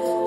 25.